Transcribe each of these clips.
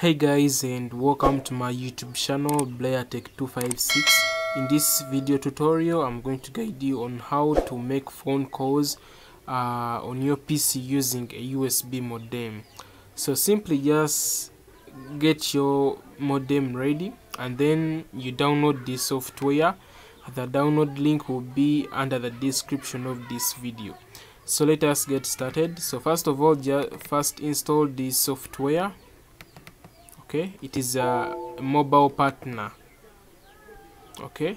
hey guys and welcome to my youtube channel blairtech256 in this video tutorial i'm going to guide you on how to make phone calls uh, on your pc using a usb modem. So simply just get your modem ready and then you download this software. The download link will be under the description of this video. So let us get started. So first of all just first install this software okay? It is a mobile partner. Okay?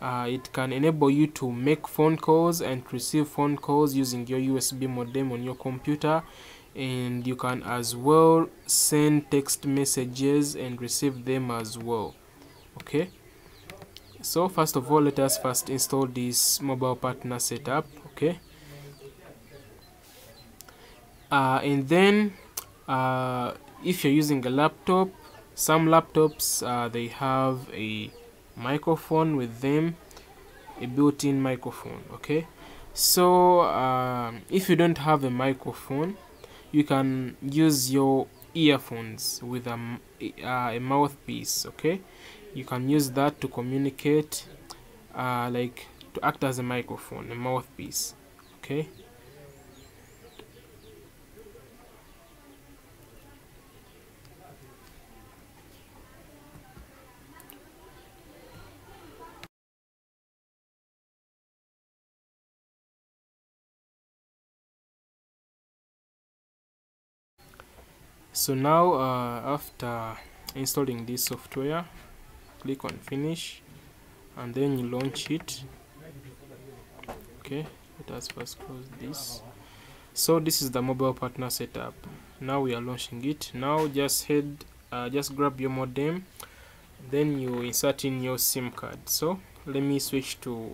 Uh, it can enable you to make phone calls and receive phone calls using your USB modem on your computer. And you can as well send text messages and receive them as well. Okay? So first of all let us first install this mobile partner setup. Okay? Uh, and then uh, if you're using a laptop some laptops uh, they have a microphone with them a built-in microphone okay? So um, if you don't have a microphone you can use your earphones with a, uh, a mouthpiece okay? You can use that to communicate uh, like to act as a microphone a mouthpiece okay so now uh, after installing this software click on finish and then you launch it. Okay let us first close this. So this is the mobile partner setup. Now we are launching it. Now just head uh, just grab your modem. Then you insert in your sim card. So let me switch to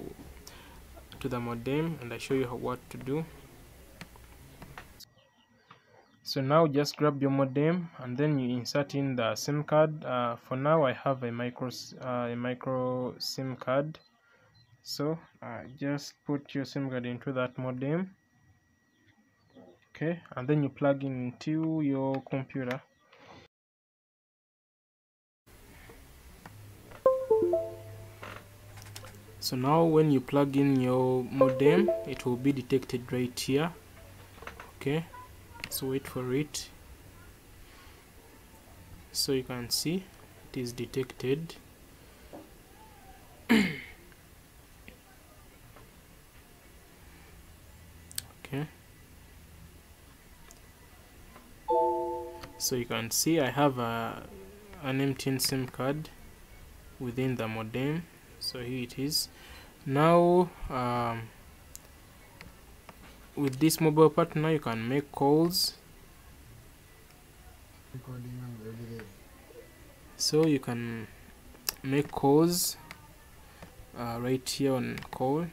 to the modem and I show you how, what to do so now just grab your modem and then you insert in the sim card. Uh, for now i have a micro uh, a micro sim card. So uh, just put your sim card into that modem. Okay and then you plug in into your computer. So now when you plug in your modem it will be detected right here. Okay let's wait for it. So you can see it is detected. Okay. So you can see I have a an empty SIM card within the modem. So here it is. Now um, with this mobile partner you can make calls. So you can make calls uh, right here on call.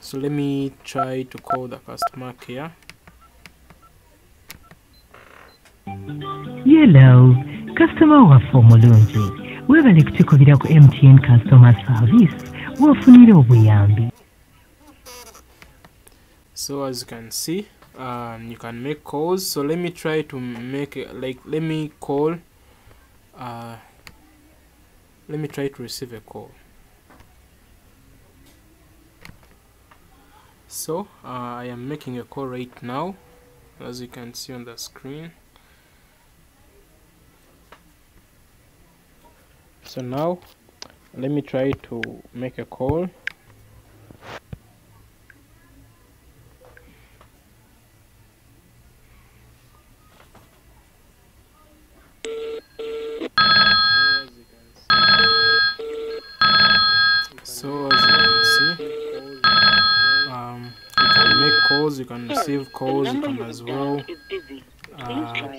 So let me try to call the customer care. Hello, customer waffe omulungi weebale kutukubira ku mtn customer service wofunire obuyambi so as you can see um, you can make calls. So let me try to make like let me call uh, let me try to receive a call. So uh, I am making a call right now as you can see on the screen. So now let me try to make a call so as you can see um, you can make calls you can receive calls you can as well uh,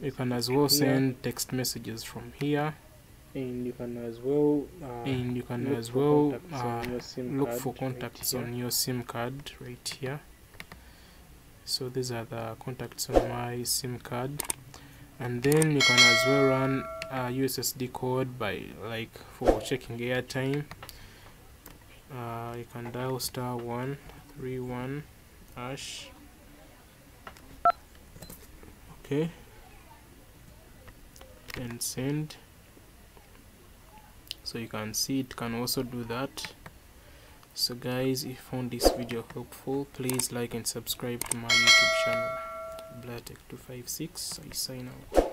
you can as well send text messages from here. And you can as well uh, and you can as well uh, look for contacts on your sim card right here. So these are the contacts on my sim card. And then you can as well run a USSD code by like for checking airtime. Uh, you can dial star one three one hash okay. And send. So you can see it can also do that. So guys if you found this video helpful please like and subscribe to my youtube channel blairtech256 i sign out